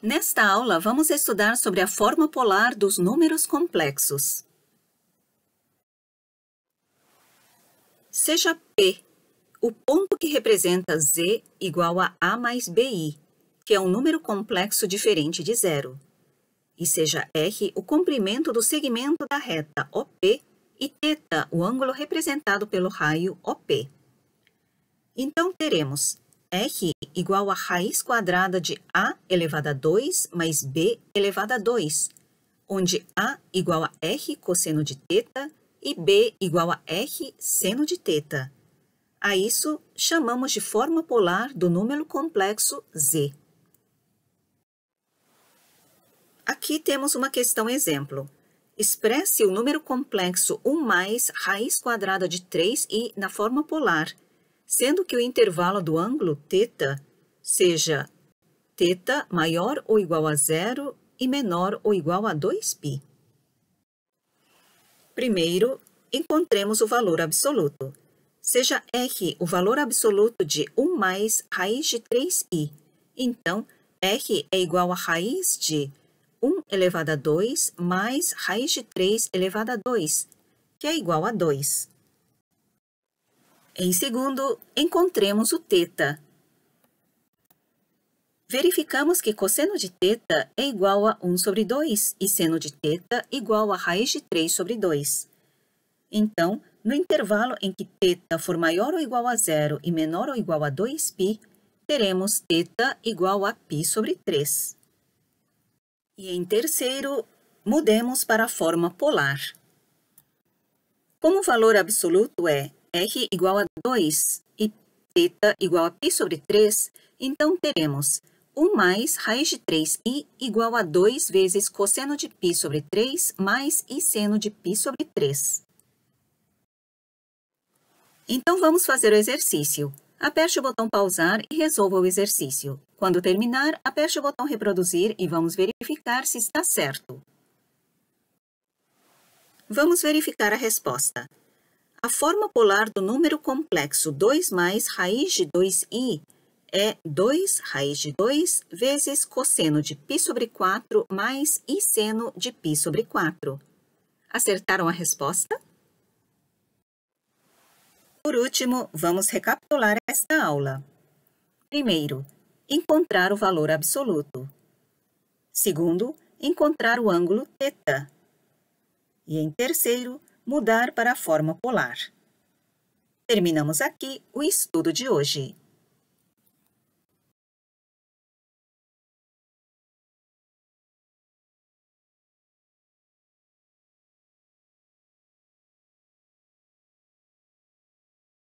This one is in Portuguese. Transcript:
Nesta aula, vamos estudar sobre a forma polar dos números complexos. Seja P o ponto que representa Z igual a A mais BI, que é um número complexo diferente de zero. E seja R o comprimento do segmento da reta OP e θ o ângulo representado pelo raio OP. Então, teremos R igual a raiz quadrada de A elevado a 2 mais B elevado a 2, onde A igual a R cosseno de θ e B igual a R seno de θ. A isso chamamos de forma polar do número complexo Z. Aqui temos uma questão exemplo. Expresse o número complexo 1 mais raiz quadrada de 3i na forma polar, sendo que o intervalo do ângulo θ seja θ maior ou igual a zero e menor ou igual a 2π. Primeiro, encontremos o valor absoluto. Seja R o valor absoluto de 1 mais raiz de 3i. Então, R é igual a raiz de 1 elevado a 2 mais raiz de 3 elevado a 2, que é igual a 2. Em segundo, encontremos o θ. Verificamos que cosseno de θ é igual a 1 sobre 2 e seno de θ igual a raiz de 3 sobre 2. Então, no intervalo em que θ for maior ou igual a zero e menor ou igual a 2π, teremos θ igual a π sobre 3. E em terceiro, mudemos para a forma polar. Como o valor absoluto é r igual a 2 e θ igual a π sobre 3, então teremos 1 mais raiz de 3i igual a 2 vezes cosseno de π sobre 3 mais i seno de π sobre 3. Então, vamos fazer o exercício. Aperte o botão pausar e resolva o exercício. Quando terminar, aperte o botão reproduzir e vamos verificar se está certo. Vamos verificar a resposta. A forma polar do número complexo 2 mais raiz de 2i é 2 raiz de 2 vezes cosseno de π sobre 4 mais i seno de π sobre 4. Acertaram a resposta? Por último, vamos recapitular esta aula. Primeiro, encontrar o valor absoluto. Segundo, encontrar o ângulo θ. E em terceiro, mudar para a forma polar. Terminamos aqui o estudo de hoje.